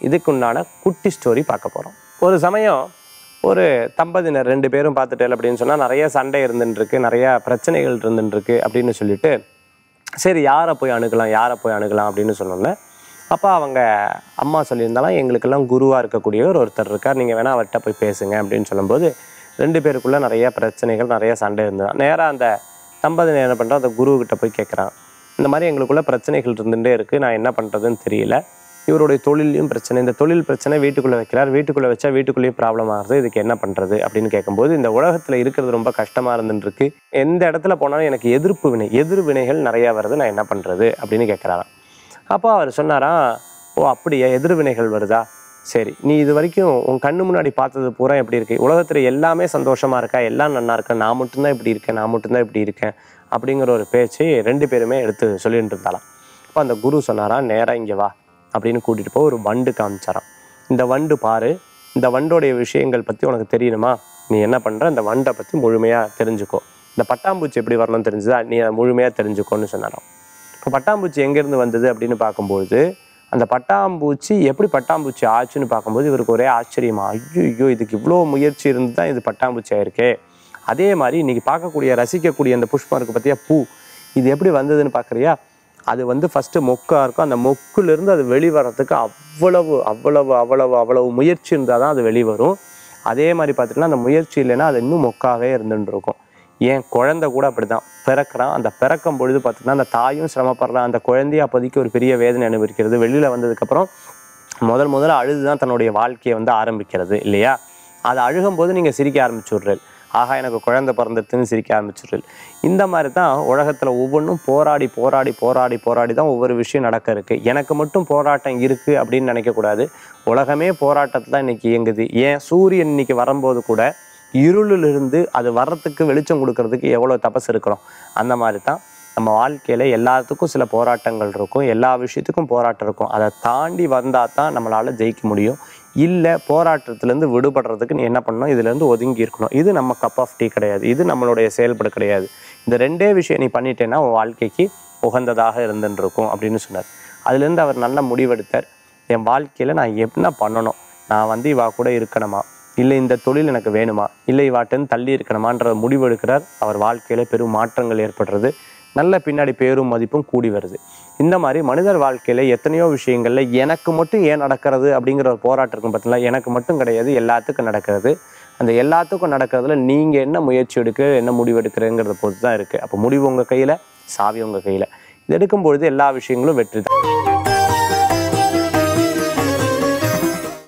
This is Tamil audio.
இதுக்குண்டான குட்டி ஸ்டோரி பார்க்க போகிறோம் ஒரு சமயம் ஒரு தம்பதியினர் ரெண்டு பேரும் பார்த்துட்டேன் அப்படின்னு சொன்னால் நிறைய சண்டை இருந்துட்டுருக்கு நிறையா பிரச்சனைகள் இருந்துட்டுருக்கு அப்படின்னு சொல்லிட்டு சரி யாரை போய் அணுகலாம் யாரை போய் அணுகலாம்? அப்படின்னு சொன்னோன்னே அப்போ அவங்க அம்மா சொல்லியிருந்தாலும் எங்களுக்கெல்லாம் குருவாக இருக்கக்கூடியவர் ஒருத்தர் இருக்கார் நீங்கள் வேணால் அவர்கிட்ட போய் பேசுங்க அப்படின்னு சொல்லும்போது ரெண்டு பேருக்குள்ளே நிறைய பிரச்சனைகள் நிறைய சண்டை இருந்தது. நேராக அந்த தம்பதியினர் என்ன பண்ணுறோம் அந்த குருக்கிட்ட போய் கேட்குறான். இந்த மாதிரி எங்களுக்குள்ளே பிரச்சனைகள் இருந்துகிட்டே இருக்குது நான் என்ன பண்ணுறதுன்னு தெரியல. இவருடைய தொழிலையும் பிரச்சனை இந்த தொழில் பிரச்சனை வீட்டுக்குள்ளே வைக்கிறார். வீட்டுக்குள்ளே வச்சா வீட்டுக்குள்ளேயும் ப்ராப்ளம் ஆகுது. இதுக்கு என்ன பண்ணுறது அப்படின்னு கேட்கும்போது இந்த உலகத்தில் இருக்கிறது ரொம்ப கஷ்டமாக இருந்துருக்கு எந்த இடத்துல போனாலும் எனக்கு எதிர்ப்பு வினை எதிர் வினைகள் நிறையா வருது. நான் என்ன பண்ணுறது அப்படின்னு கேட்குறாராம். அப்போ அவர் சொன்னாராம் ஓ அப்படியா? எதிர்வினைகள் வருதா? சரி நீ இது வரைக்கும் உன் கண்ணு முன்னாடி பார்த்தது பூரா எப்படி இருக்கு? உலகத்தில் எல்லாமே சந்தோஷமா இருக்கா? எல்லாம் நல்லா இருக்கா? நான் மட்டும்தான் இப்படி இருக்கேன் நான் மட்டும்தான் இப்படி இருக்கேன் அப்படிங்கிற ஒரு பேச்சு ரெண்டு பேருமே எடுத்து சொல்லிட்டு இருந்தாலாம் அப்போ அந்த குரு சொன்னாரா நேராக இங்கே வா. அப்படின்னு கூட்டிட்டு போய் ஒரு வண்டு காமிச்சாராம். இந்த வண்டு பாரு இந்த வண்டோடைய விஷயங்கள் பற்றி உனக்கு தெரியணுமா? நீ என்ன பண்ணுற இந்த வண்டை பற்றி முழுமையாக தெரிஞ்சுக்கோ. இந்த பட்டாம்பூச்சி எப்படி வரணும்னு தெரிஞ்சுதா? நீ அதை முழுமையாக தெரிஞ்சுக்கோன்னு சொன்னாராம். இப்போ பட்டாம்பூச்சி எங்கேருந்து வந்தது அப்படின்னு பார்க்கும்போது அந்த பட்டாம்பூச்சி எப்படி பட்டாம்பூச்சி ஆச்சுன்னு பார்க்கும்போது இவருக்கு ஒரே ஆச்சரியமா ஐயோ இதுக்கு இவ்வளோ முயற்சி இருந்து தான் இது பட்டாம்பூச்சி ஆயிருக்கே? அதே மாதிரி இன்னைக்கு பார்க்கக்கூடிய ரசிக்கக்கூடிய அந்த புஷ்பம் இருக்குது பார்த்தியா பூ. இது எப்படி வந்ததுன்னு பார்க்குறியா? அது வந்து ஃபஸ்ட்டு மொக்காக இருக்கும். அந்த மொக்குலேருந்து அது வெளிவரத்துக்கு அவ்வளவு அவ்வளவு அவ்வளவு அவ்வளவு முயற்சி இருந்தால் தான் அது வெளிவரும். அதே மாதிரி பார்த்துட்டுனா அந்த முயற்சி இல்லைன்னா அது இன்னும் மொக்காவே இருந்துட்டு இருக்கும். ஏன் குழந்தை கூட அப்படிதான் பிறக்கிறான். அந்த பிறக்கும் பொழுது பார்த்திங்கன்னா அந்த தாயும் சிரமப்படுறான். அந்த குழந்தைய அப்போதைக்கு ஒரு பெரிய வேதனை அனுபவிக்கிறது. வெளியில் வந்ததுக்கப்புறம் முதல் முதல்ல அழுது தான் தன்னுடைய வாழ்க்கையை வந்து ஆரம்பிக்கிறது இல்லையா? அது அழுகும்போது நீங்கள் சிரிக்க ஆரம்பிச்சுடுறீர்கள். ஆகா எனக்கு குழந்தை பிறந்துருச்சுன்னு சிரிக்க ஆரம்பிச்சிடுது இந்த மாதிரி தான் உலகத்தில் ஒவ்வொன்றும் போராடி போராடி போராடி போராடி தான் ஒவ்வொரு விஷயம் நடக்க இருக்கு. எனக்கு மட்டும் போராட்டம் இருக்குது அப்படின்னு நினைக்கக்கூடாது உலகமே போராட்டத்தை தான் இன்றைக்கி இயங்குது. ஏன்? சூரியன் இன்னைக்கு வரும்போது கூட இருளிலிருந்து அது வர்றதுக்கு வெளிச்சம் கொடுக்கறதுக்கு எவ்வளோ தபஸ் இருக்கிறோம். அந்த மாதிரி தான் நம்ம வாழ்க்கையில் எல்லாத்துக்கும் சில போராட்டங்கள் இருக்கும். எல்லா விஷயத்துக்கும் போராட்டம் இருக்கும். அதை தாண்டி வந்தால் தான் நம்மளால் ஜெயிக்க முடியும். இல்லை போராட்டத்துலேருந்து விடுபடுறதுக்கு நீ என்ன பண்ணணும்? இதுலேருந்து ஒதுங்கி இருக்கணும். இது நம்ம கப் ஆஃப் டீ கிடையாது. இது நம்மளுடைய செயல்பாடு கிடையாது. இந்த ரெண்டே விஷயம் நீ பண்ணிட்டேன்னா உன் வாழ்க்கைக்கு உகந்ததாக இருந்துருக்கும் அப்படின்னு சொன்னார். அதுலேருந்து அவர் நல்ல முடிவெடுத்தார். என் வாழ்க்கையில் நான் என்ன பண்ணணும்? நான் வந்து இவா கூட இருக்கணுமா? இல்லை இந்த தொழில் எனக்கு வேணுமா? இல்லை இவாட்டேருந்து தள்ளி இருக்கணுமான்ற முடிவு எடுக்கிறார். அவர் வாழ்க்கையில் பெரும் மாற்றங்கள் ஏற்படுறது. நல்ல பின்னாடி பேரும் மதிப்பும் கூடி வருது. இந்த மாதிரி மனிதர் வாழ்க்கையில் எத்தனையோ விஷயங்கள்ல எனக்கு மட்டும் ஏன் நடக்கிறது அப்படிங்கிற ஒரு போராட்டம் இருக்கும் பார்த்தீங்களா எனக்கு மட்டும் கிடையாது எல்லாத்துக்கும் நடக்கிறது. அந்த எல்லாத்துக்கும் நடக்கிறதுல நீங்கள் என்ன முயற்சி எடுக்க என்ன முடிவு எடுக்கிறங்கிறத பொறுத்து தான் இருக்குது அப்போ முடிவு உங்கள் கையில் சாவி உங்கள் கையில். இது எடுக்கும் பொழுது எல்லா விஷயங்களும் வெற்றி தான்.